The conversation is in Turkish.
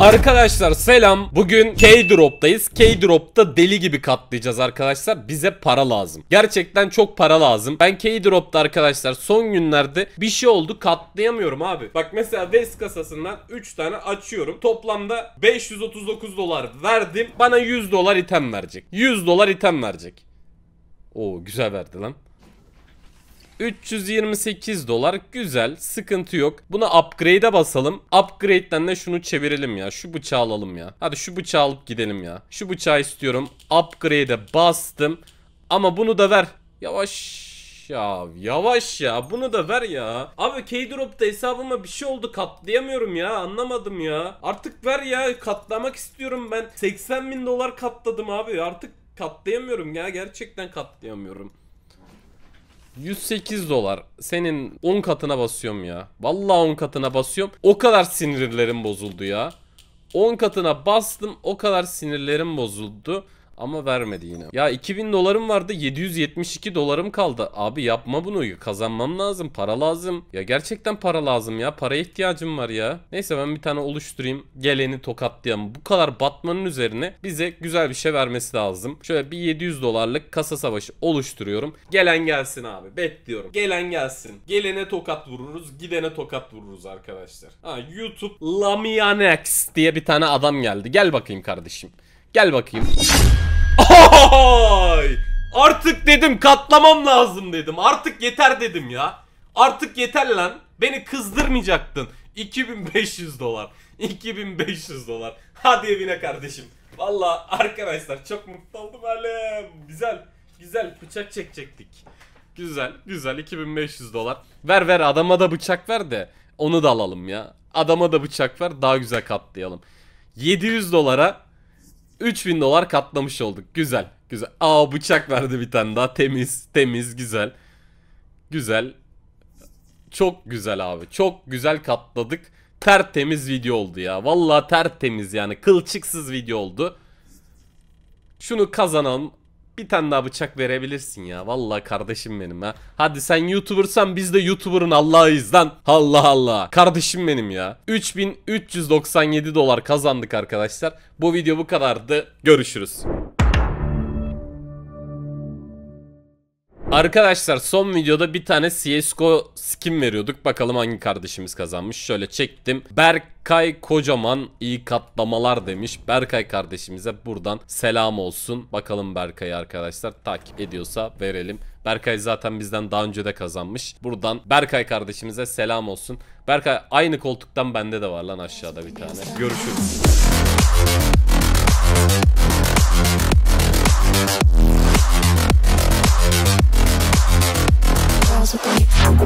Arkadaşlar selam. Bugün K-Drop'tayız. K-Drop'ta deli gibi katlayacağız arkadaşlar. Bize para lazım. Gerçekten çok para lazım. Ben K-Drop'ta arkadaşlar son günlerde bir şey oldu katlayamıyorum abi. Bak mesela West kasasından 3 tane açıyorum. Toplamda 539 dolar verdim. Bana 100 dolar item verecek. 100 dolar item verecek. Oo güzel verdi lan. 328 dolar güzel sıkıntı yok. Buna upgrade'e basalım. Upgrade'den de şunu çevirelim ya. Şu bıçağı alalım ya. Hadi şu bıçağı alıp gidelim ya. Şu bıçağı istiyorum. Upgrade'e bastım. Ama bunu da ver. Yavaş ya yavaş ya bunu da ver ya. Abi K-Drop'ta hesabıma bir şey oldu katlayamıyorum ya anlamadım ya. Artık ver ya katlamak istiyorum ben. 80 bin dolar katladım abi artık katlayamıyorum ya gerçekten katlayamıyorum. 108 dolar. Senin 10 katına basıyorum ya. Vallahi 10 katına basıyorum. O kadar sinirlerim bozuldu ya. 10 katına bastım o kadar sinirlerim bozuldu. Ama vermedi yine. Ya 2000 dolarım vardı 772 dolarım kaldı. Abi yapma bunu kazanmam lazım para lazım. Ya gerçekten para lazım ya para ihtiyacım var ya. Neyse ben bir tane oluşturayım. Geleni tokatlayalım. Bu kadar batmanın üzerine bize güzel bir şey vermesi lazım. Şöyle bir 700 dolarlık kasa savaşı oluşturuyorum. Gelen gelsin abi bekliyorum. Gelen gelsin. Gelene tokat vururuz gidene tokat vururuz arkadaşlar. Ha YouTube Lamianex diye bir tane adam geldi. Gel bakayım kardeşim. Gel bakayım. Ay! Artık dedim katlamam lazım dedim. Artık yeter dedim ya. Artık yeter lan. Beni kızdırmayacaktın. 2500 dolar. 2500 dolar. Hadi evine kardeşim. Valla arkadaşlar çok mutlu oldum Alem. Güzel. Güzel bıçak çekecektik. Güzel güzel 2500 dolar. Ver ver adama da bıçak ver de onu da alalım ya. Adama da bıçak ver daha güzel katlayalım. 700 dolara 3000 dolar katlamış olduk. Güzel. Güzel. Aa bıçak verdi bir tane daha. Temiz. Temiz. Güzel. Güzel. Çok güzel abi. Çok güzel katladık. Tertemiz video oldu ya. Vallahi tertemiz yani. Kılçıksız video oldu. Şunu kazanalım. Bir tane daha bıçak verebilirsin ya. Vallahi kardeşim benim ha. Hadi sen YouTuber'san biz de YouTuber'ın Allah'ıyız lan. Allah Allah. Kardeşim benim ya. 3397 dolar kazandık arkadaşlar. Bu video bu kadardı. Görüşürüz. Arkadaşlar son videoda bir tane CSGO skin veriyorduk. Bakalım hangi kardeşimiz kazanmış. Şöyle çektim. Berkay kocaman iyi katlamalar demiş. Berkay kardeşimize buradan selam olsun. Bakalım Berkay'ı arkadaşlar takip ediyorsa verelim. Berkay zaten bizden daha önce de kazanmış. Buradan Berkay kardeşimize selam olsun. Berkay aynı koltuktan bende de var lan aşağıda bir tane. Görüşürüz.